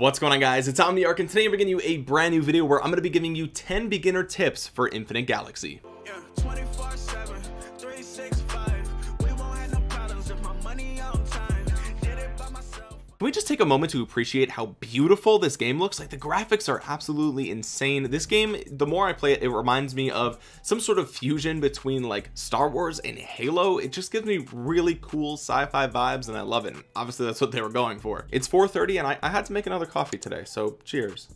what's going on guys? It's Omniarch and today I'm bringing you a brand new video where I'm going to be giving you 10 beginner tips for Infinite Galaxy. Yeah, Can we just take a moment to appreciate how beautiful this game looks? Like the graphics are absolutely insane. This game the more I play it it reminds me of some sort of fusion between like Star Wars and Halo. It just gives me really cool sci-fi vibes and I love it. And obviously that's what they were going for. It's 4:30 and I, I had to make another coffee today so cheers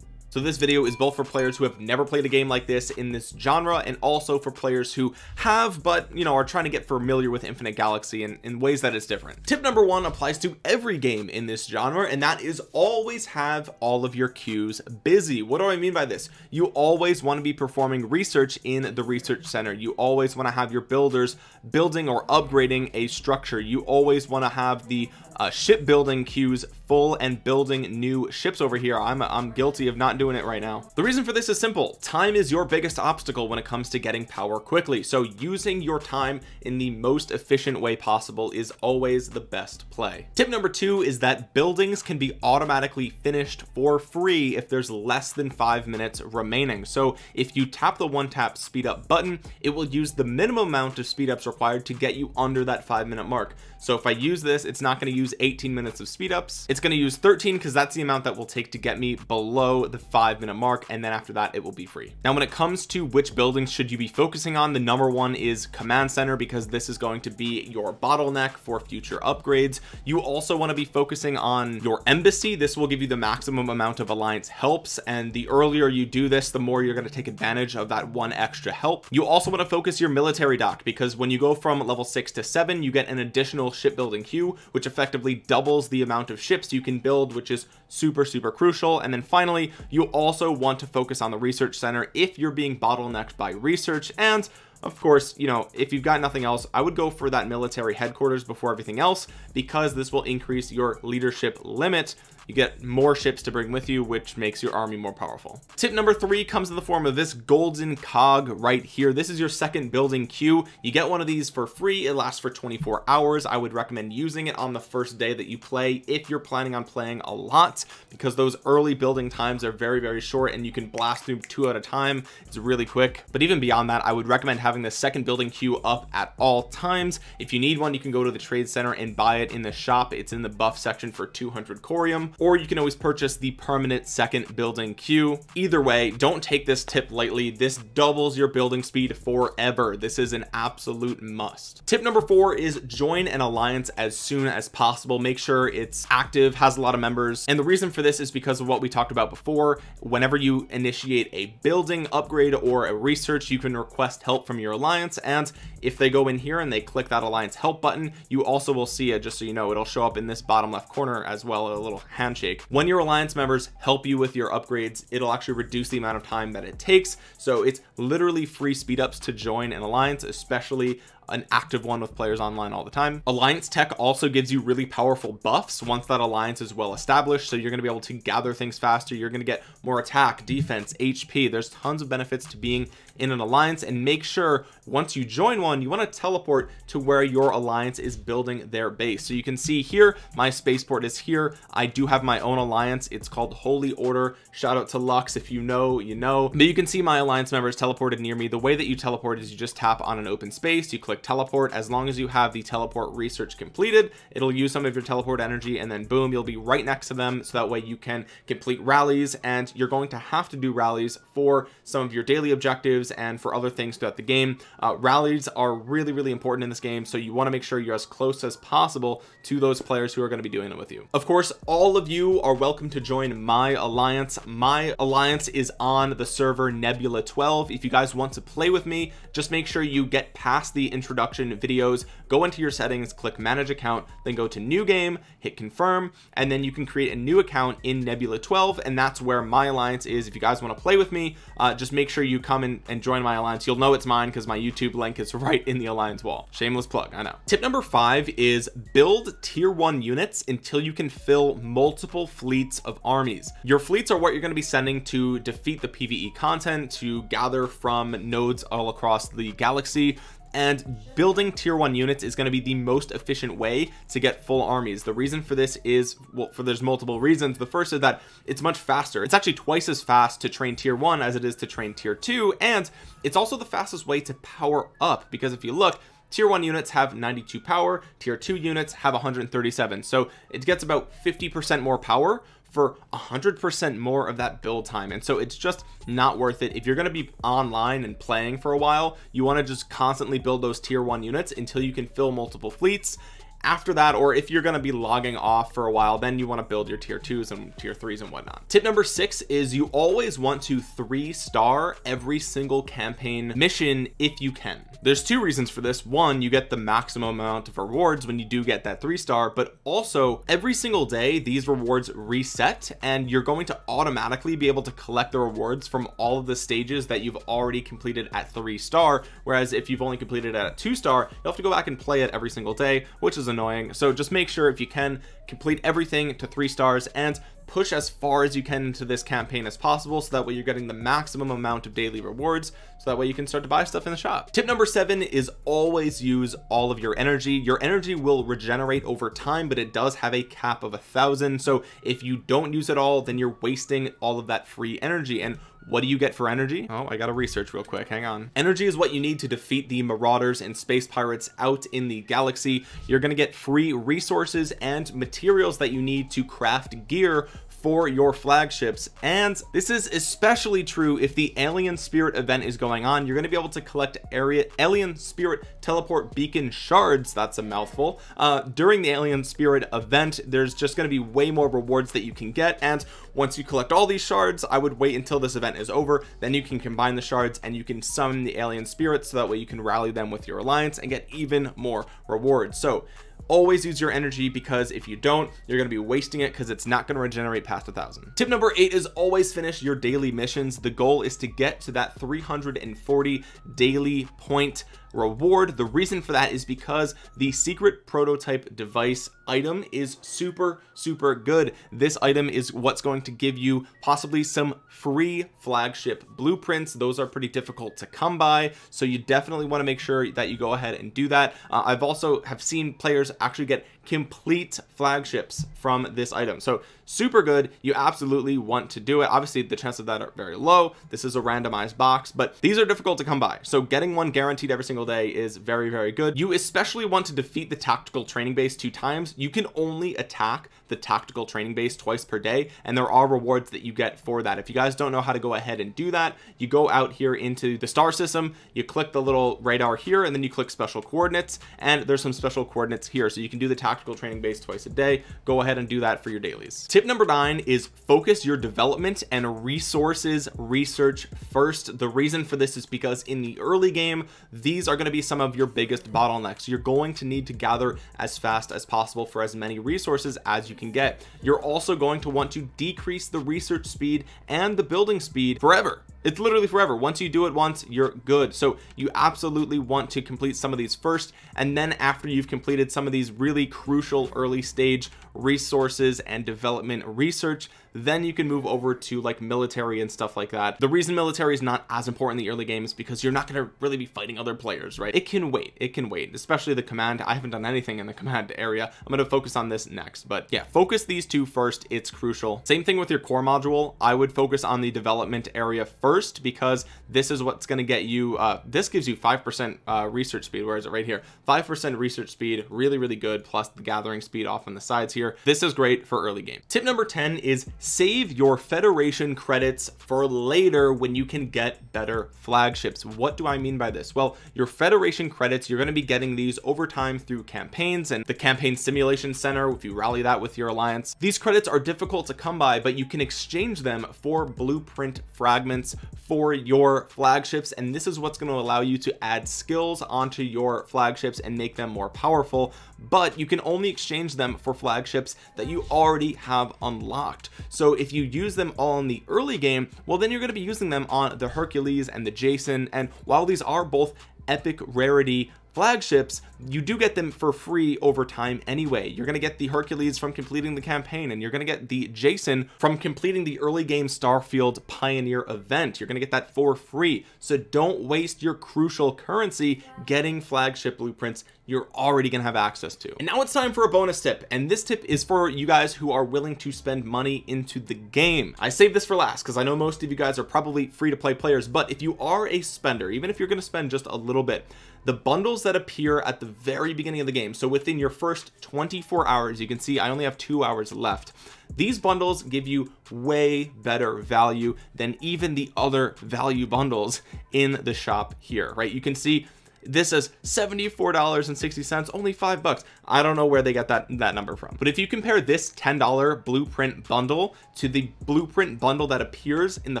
so this video is both for players who have never played a game like this in this genre and also for players who have but you know are trying to get familiar with Infinite Galaxy in, in ways that is different. Tip number one applies to every game in this genre and that is always have all of your queues busy. What do I mean by this? You always want to be performing research in the research center. You always want to have your builders building or upgrading a structure. You always want to have the uh, shipbuilding queues full and building new ships over here. I'm, I'm guilty of not doing it right now. The reason for this is simple. Time is your biggest obstacle when it comes to getting power quickly. So using your time in the most efficient way possible is always the best play. Tip number two is that buildings can be automatically finished for free if there's less than five minutes remaining. So if you tap the one tap speed up button it will use the minimum amount of speed ups required to get you under that five minute mark. So if I use this it's not going to use 18 minutes of speed ups. It's going to use 13 because that's the amount that will take to get me below the five minute mark and then after that it will be free. Now when it comes to which buildings should you be focusing on the number one is command center because this is going to be your bottleneck for future upgrades. You also want to be focusing on your embassy. This will give you the maximum amount of alliance helps and the earlier you do this the more you're going to take advantage of that one extra help. You also want to focus your military dock because when you go from level six to seven you get an additional shipbuilding queue which effectively doubles the amount of ships you can build which is super super crucial. And then finally you also want to focus on the research center if you're being bottlenecked by research. And of course you know if you've got nothing else I would go for that military headquarters before everything else because this will increase your leadership limit you get more ships to bring with you which makes your army more powerful. Tip number three comes in the form of this golden cog right here. This is your second building queue. You get one of these for free. It lasts for 24 hours. I would recommend using it on the first day that you play if you're planning on playing a lot because those early building times are very very short and you can blast through two at a time. It's really quick. But even beyond that I would recommend having the second building queue up at all times. If you need one you can go to the trade center and buy it in the shop. It's in the buff section for 200 corium or you can always purchase the permanent second building queue. Either way don't take this tip lightly. This doubles your building speed forever. This is an absolute must. Tip number four is join an alliance as soon as possible. Make sure it's active has a lot of members. And the reason for this is because of what we talked about before. Whenever you initiate a building upgrade or a research you can request help from your alliance. And if they go in here and they click that alliance help button you also will see it just so you know. It'll show up in this bottom left corner as well a little handshake. When your alliance members help you with your upgrades it'll actually reduce the amount of time that it takes. So it's literally free speed ups to join an alliance especially an active one with players online all the time. Alliance tech also gives you really powerful buffs once that alliance is well established. So you're going to be able to gather things faster. You're going to get more attack defense HP there's tons of benefits to being in an alliance. And make sure once you join one you want to teleport to where your alliance is building their base. So you can see here my spaceport is here. I do have my own alliance. It's called Holy Order. Shout out to Lux if you know you know. But you can see my alliance members teleported near me. The way that you teleport is you just tap on an open space you click teleport. As long as you have the teleport research completed it'll use some of your teleport energy and then boom you'll be right next to them so that way you can complete rallies and you're going to have to do rallies for some of your daily objectives and for other things throughout the game. Uh, rallies are really really important in this game so you want to make sure you're as close as possible to those players who are going to be doing it with you. Of course all of you are welcome to join my alliance. My alliance is on the server nebula 12 if you guys want to play with me just make sure you get past the introduction videos go into your settings click manage account then go to new game hit confirm and then you can create a new account in nebula 12 and that's where my alliance is. If you guys want to play with me uh, just make sure you come and join my alliance. You'll know it's mine because my youtube link is right in the alliance wall. Shameless plug i know. Tip number five is build tier one units until you can fill multiple fleets of armies. Your fleets are what you're going to be sending to defeat the pve content to gather from nodes all across the galaxy and building tier one units is going to be the most efficient way to get full armies. The reason for this is well for there's multiple reasons. The first is that it's much faster. It's actually twice as fast to train tier one as it is to train tier two. And it's also the fastest way to power up because if you look tier 1 units have 92 power tier 2 units have 137 so it gets about 50 percent more power for 100% more of that build time. And so it's just not worth it. If you're going to be online and playing for a while you want to just constantly build those tier 1 units until you can fill multiple fleets after that or if you're going to be logging off for a while then you want to build your tier twos and tier threes and whatnot. Tip number six is you always want to three star every single campaign mission if you can. There's two reasons for this. One you get the maximum amount of rewards when you do get that three star but also every single day these rewards reset and you're going to automatically be able to collect the rewards from all of the stages that you've already completed at three star whereas if you've only completed at two star you'll have to go back and play it every single day which is annoying. So just make sure if you can complete everything to three stars and push as far as you can into this campaign as possible so that way you're getting the maximum amount of daily rewards so that way you can start to buy stuff in the shop. Tip number seven is always use all of your energy. Your energy will regenerate over time but it does have a cap of a thousand. So if you don't use it all then you're wasting all of that free energy. And what do you get for energy? Oh I gotta research real quick. Hang on. Energy is what you need to defeat the marauders and space pirates out in the galaxy. You're gonna get free resources and materials that you need to craft gear for your flagships. And this is especially true if the alien spirit event is going on. You're going to be able to collect area alien spirit teleport beacon shards that's a mouthful uh during the alien spirit event. There's just going to be way more rewards that you can get. And once you collect all these shards I would wait until this event is over. Then you can combine the shards and you can summon the alien spirits so that way you can rally them with your alliance and get even more rewards. So always use your energy because if you don't you're going to be wasting it because it's not going to regenerate past a thousand. Tip number eight is always finish your daily missions. The goal is to get to that 340 daily point reward. The reason for that is because the secret prototype device item is super super good. This item is what's going to give you possibly some free flagship blueprints. Those are pretty difficult to come by so you definitely want to make sure that you go ahead and do that. Uh, I've also have seen players actually get complete flagships from this item. So super good. You absolutely want to do it. Obviously the chances of that are very low. This is a randomized box but these are difficult to come by. So getting one guaranteed every single day is very very good. You especially want to defeat the tactical training base two times. You can only attack the tactical training base twice per day and there are rewards that you get for that. If you guys don't know how to go ahead and do that you go out here into the star system you click the little radar here and then you click special coordinates and there's some special coordinates here. So you can do the tactical training base twice a day go ahead and do that for your dailies. Tip number nine is focus your development and resources research first. The reason for this is because in the early game these are going to be some of your biggest bottlenecks. You're going to need to gather as fast as possible for as many resources as you can get. You're also going to want to decrease the research speed and the building speed forever it's literally forever. Once you do it once you're good. So you absolutely want to complete some of these first and then after you've completed some of these really crucial early stage resources and development research then you can move over to like military and stuff like that. The reason military is not as important in the early games because you're not going to really be fighting other players right? It can wait. It can wait especially the command. I haven't done anything in the command area. I'm going to focus on this next. But yeah focus these two first. It's crucial. Same thing with your core module. I would focus on the development area first because this is what's going to get you uh this gives you five percent uh research speed. Where is it? Right here. Five percent research speed. Really really good. Plus the gathering speed off on the sides here. This is great for early game. Tip number 10 is save your federation credits for later when you can get better flagships. What do I mean by this? Well your federation credits you're going to be getting these over time through campaigns and the campaign simulation center if you rally that with your alliance. These credits are difficult to come by but you can exchange them for blueprint fragments for your flagships and this is what's going to allow you to add skills onto your flagships and make them more powerful but you can only exchange them for flagships that you already have unlocked. So if you use them all in the early game well then you're going to be using them on the Hercules and the Jason and while these are both epic rarity flagships you do get them for free over time anyway. You're gonna get the Hercules from completing the campaign and you're gonna get the Jason from completing the early game Starfield Pioneer event. You're gonna get that for free. So don't waste your crucial currency getting flagship blueprints you're already gonna have access to. And now it's time for a bonus tip and this tip is for you guys who are willing to spend money into the game. I saved this for last because I know most of you guys are probably free to play players but if you are a spender even if you're gonna spend just a little bit the bundles that appear at the very beginning of the game so within your first 24 hours you can see I only have two hours left these bundles give you way better value than even the other value bundles in the shop here right? You can see this is $74.60 only five bucks. I don't know where they got that that number from. But if you compare this $10 blueprint bundle to the blueprint bundle that appears in the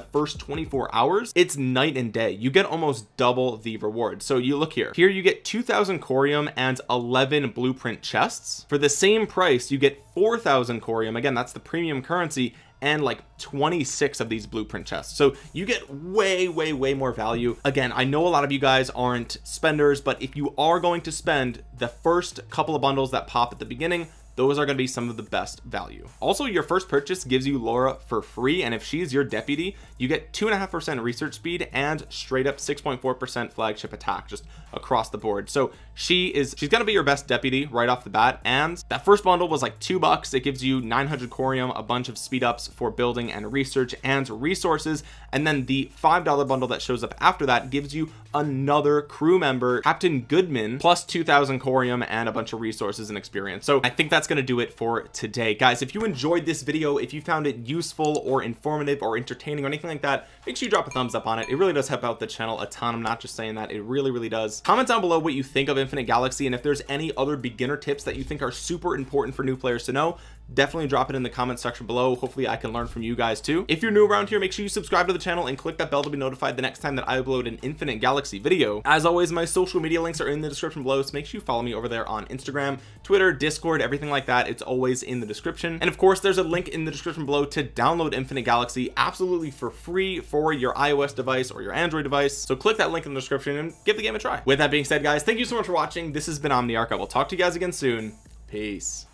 first 24 hours it's night and day. You get almost double the reward so you look here. Here you get 2000 corium and 11 blueprint chests. For the same price you get 4000 corium. Again that's the premium currency and like 26 of these blueprint chests. So you get way way way more value. Again I know a lot of you guys aren't spenders but if you are going to spend the first couple of bundles that pop at the beginning those are going to be some of the best value. Also your first purchase gives you Laura for free and if she's your deputy you get two and a half percent research speed and straight up 6.4 percent flagship attack just across the board. So she is she's gonna be your best deputy right off the bat and that first bundle was like two bucks. It gives you 900 corium a bunch of speed ups for building and research and resources and then the five dollar bundle that shows up after that gives you another crew member captain goodman plus 2000 corium and a bunch of resources and experience. So i think that's going to do it for today. Guys if you enjoyed this video if you found it useful or informative or entertaining or anything like that make sure you drop a thumbs up on it. It really does help out the channel a ton. I'm not just saying that. It really really does. Comment down below what you think of infinite galaxy and if there's any other beginner tips that you think are super important for new players to know definitely drop it in the comment section below. Hopefully I can learn from you guys too. If you're new around here make sure you subscribe to the channel and click that bell to be notified the next time that I upload an infinite galaxy video. As always my social media links are in the description below so make sure you follow me over there on Instagram Twitter discord everything like that. It's always in the description. And of course there's a link in the description below to download infinite galaxy absolutely for free for your iOS device or your Android device. So click that link in the description and give the game a try. With that being said guys thank you so much for watching. This has been Omniarch. I will talk to you guys again soon. Peace